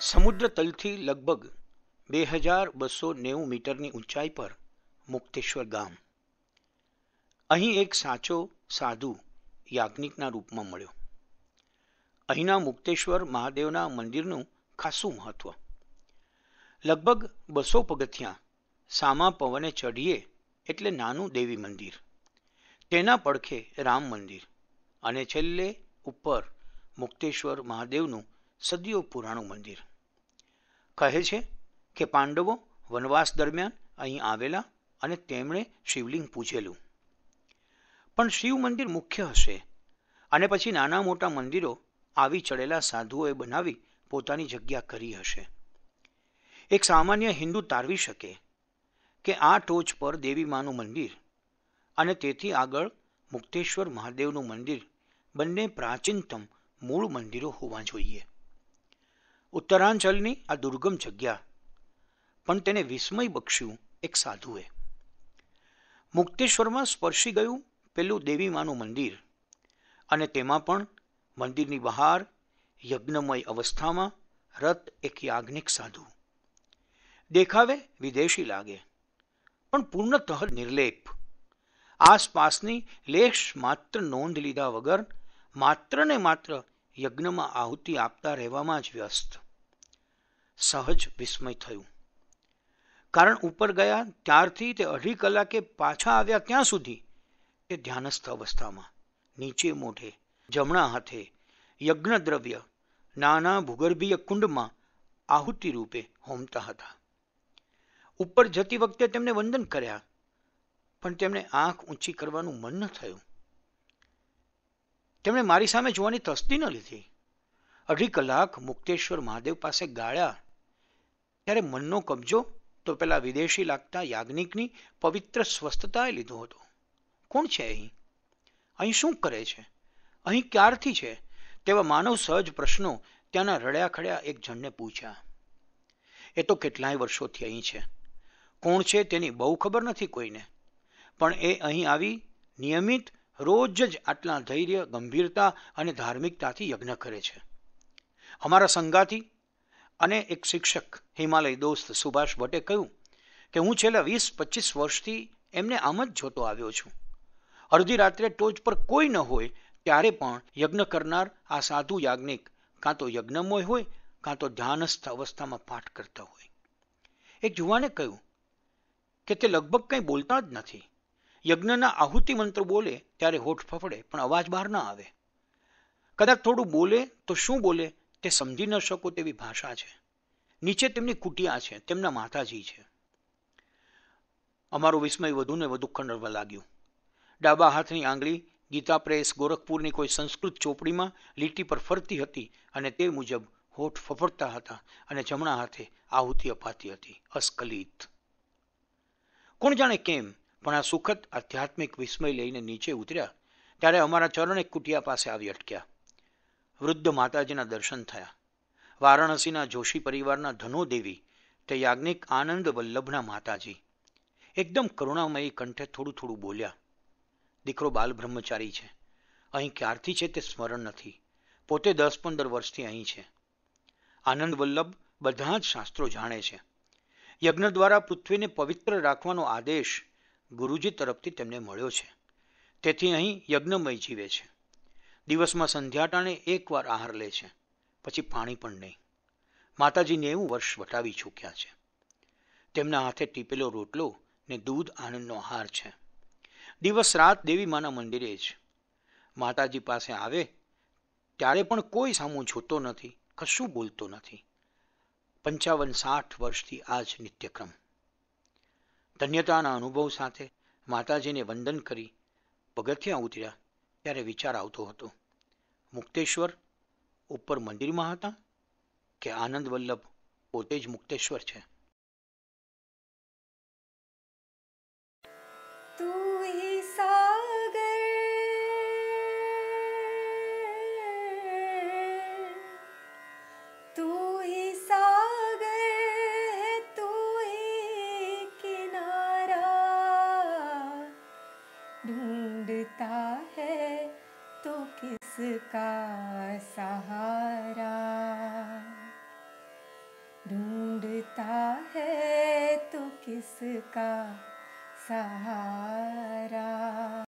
સમુદ્ર તલથી લગભગ બે હજાર બસો નેવું મીટરની ઊંચાઈ પર મુક્તેશ્વર ગામ. અહીં એક સાચો સાધુ યાજ્ઞિકના રૂપમાં મળ્યો. અહીંના મુક્તેશ્વર મહાદેવના મંદિરનું ખાસું મહત્વ. લગભગ બસો પગથિયાં સામા પવને ચઢીએ એટલે નાનું દેવી મંદિર. તેના પડખે રામ મંદિર અને છેલ્લે ઉપર મુક્તેશ્વર મહાદેવનું સદીઓ પુરાણું મંદિર. કહે છે કે પાંડવો વનવાસ દરમિયાન અહીં આવેલા અને તેમણે શિવલિંગ પૂજેલું. પણ શિવ મંદિર મુખ્ય હશે અને પછી નાના મોટા મંદિરો આવી ચડેલા સાધુઓએ બનાવી પોતાની જગ્યા કરી હશે. એક સામાન્ય હિન્દુ તારવી શકે કે આ ટોચ પર દેવી માનું મંદિર અને તેથી આગળ મુક્તેશ્વર મહાદેવનું મંદિર બંને પ્રાચીનતમ મૂળ મંદિરો હોવા જોઈએ. ઉત્તરાંચલની આ દુર્ગમ જગ્યા પણ તેને વિસ્મય બક્ષ્યું એક સાધુએ. મુક્તેશ્વરમાં સ્પર્શી ગયું પેલું દેવી માનું મંદિર અને તેમાં પણ મંદિરની બહાર યજ્ઞમય અવસ્થામાં રત એક યાજ્ઞિક સાધુ. દેખાવે વિદેશી લાગે, પણ પૂર્ણતઃ નિર્લેપ. આસપાસની લેશ માત્ર નોંધ લીધા વગર માત્ર ને માત્ર યજ્ઞમાં આહુતિ આપતા રહેવામાં જ વ્યસ્ત. સહજ વિસ્મય થયું. કારણ ઉપર ગયા ત્યારથી તે અઢી કલાકે પાછા આવ્યા ત્યાં સુધી? તે ધ્યાનસ્થ અવસ્થામાં, નીચે મોઢે, જમણા હાથે યજ્ઞ દ્રવ્ય નાના ભૂગર્ભીય કુંડમાં આહુતિ રૂપે હોમતા હતા. ઉપર જતી વખતે તેમને વંદન કર્યા, પણ તેમણે આંખ ઊંચી કરવાનું મન ન થયું. તેમણે મારી સામે જોવાની તસ્દી ન લીધી. અઢી કલાક મુક્તેશ્વર મહાદેવ પાસે ગાળ્યા. ત્યારે મનનો કબજો તો પેલા વિદેશી લાગતા યાજ્ઞિકની પવિત્ર સ્વસ્થતાએ લીધો હતો. કોણ છે અહીં? અહીં શું કરે છે? અહીં ક્યારથી છે? તેવા માનવ સહજ પ્રશ્નો ત્યાંના રડ્યા ખડ્યા એક જણને પૂછ્યા. એ તો કેટલાય વર્ષોથી અહીં છે. કોણ છે તેની બહુ ખબર નથી કોઈને. પણ એ અહીં આવી નિયમિત રોજ જ આટલા ધૈર્ય, ગંભીરતા અને ધાર્મિકતાથી યજ્ઞ કરે છે. અમારા સંગાથી અને એક શિક્ષક, હિમાલય દોસ્ત સુભાષ ભટ્ટે કહ્યું કે હું છેલ્લા વીસ, પચીસ વર્ષથી એમને આમ જ જોતો આવ્યો છું. અડધી રાત્રે ટોચ પર કોઈ ન હોય ત્યારે પણ યજ્ઞ કરનાર આ સાધુ યાજ્ઞિક કાં તો યજ્ઞમય હોય, કાં તો ધ્યાનસ્થ અવસ્થામાં પાઠ કરતા હોય. એક જુવાને કહ્યું કે તે લગભગ કંઈ બોલતા જ નથી. યજ્ઞના આહુતિ મંત્ર બોલે ત્યારે હોઠ ફફડે, પણ અવાજ બહાર ન આવે. કદાચ થોડું બોલે તો શું બોલે તે સમજી ન શકો તેવી ભાષા છે. નીચે તેમની કુટિયા છે, તેમના માતાજી છે. અમારો વિસ્મય વધુને વધુ ખંડરવા લાગ્યું. ડાબા હાથની આંગળી, ગીતા પ્રેસ, ગોરખપુરની કોઈ સંસ્કૃત ચોપડીમાં લીટી પર ફરતી હતી અને તે મુજબ હોઠ ફફડતા હતા અને જમણા હાથે આહુતિ અપાતી હતી. અસ્ખલિત. કોણ જાણે કેમ પણ આ સુખદ આધ્યાત્મિક વિસ્મય લઈને નીચે ઉતર્યા ત્યારે અમારા ચરણ એક કુટિયા પાસે આવી અટક્યા. વૃદ્ધ માતાજીના દર્શન થયા. વારાણસીના જોશી પરિવારના ધનોદેવી તે યાજ્ઞિક આનંદ વલ્લભના માતાજી. એકદમ કરુણામયી કંઠે થોડું થોડું બોલ્યા. દીકરો બાલ બ્રહ્મચારી છે. અહીં ક્યારથી છે તે સ્મરણ નથી. પોતે દસ પંદર વર્ષથી અહીં છે. આનંદ વલ્લભ બધા જ શાસ્ત્રો જાણે છે. યજ્ઞ દ્વારા પૃથ્વીને પવિત્ર રાખવાનો આદેશ ગુરુજી તરફથી તેમને મળ્યો છે. તેથી અહીં યજ્ઞમય જીવે છે. દિવસમાં સંધ્યાટાણે એકવાર આહાર લે છે, પછી પાણી પણ નહીં. માતાજી નેવું વર્ષ વટાવી ચૂક્યા છે. તેમના હાથે ટીપેલો રોટલો ને દૂધ આનંદનો આહાર છે. દિવસ રાત દેવી માના મંદિરે જ માતાજી પાસે આવે, ત્યારે પણ કોઈ સામું જોતો નથી, કશું બોલતો નથી. પંચાવન સાઠ વર્ષથી આ જ નિત્યક્રમ. ધન્યતાના અનુભવ સાથે માતાજીને વંદન કરી પગથિયાં ઉતર્યા ત્યારે વિચાર આવતો હતો, મુક્તેશ્વર ઉપર મંદિરમાં હતા કે આનંદ વલ્લભ પોતે જ મુક્તેશ્વર છે? तू ढूंढता है तो किसका सहारा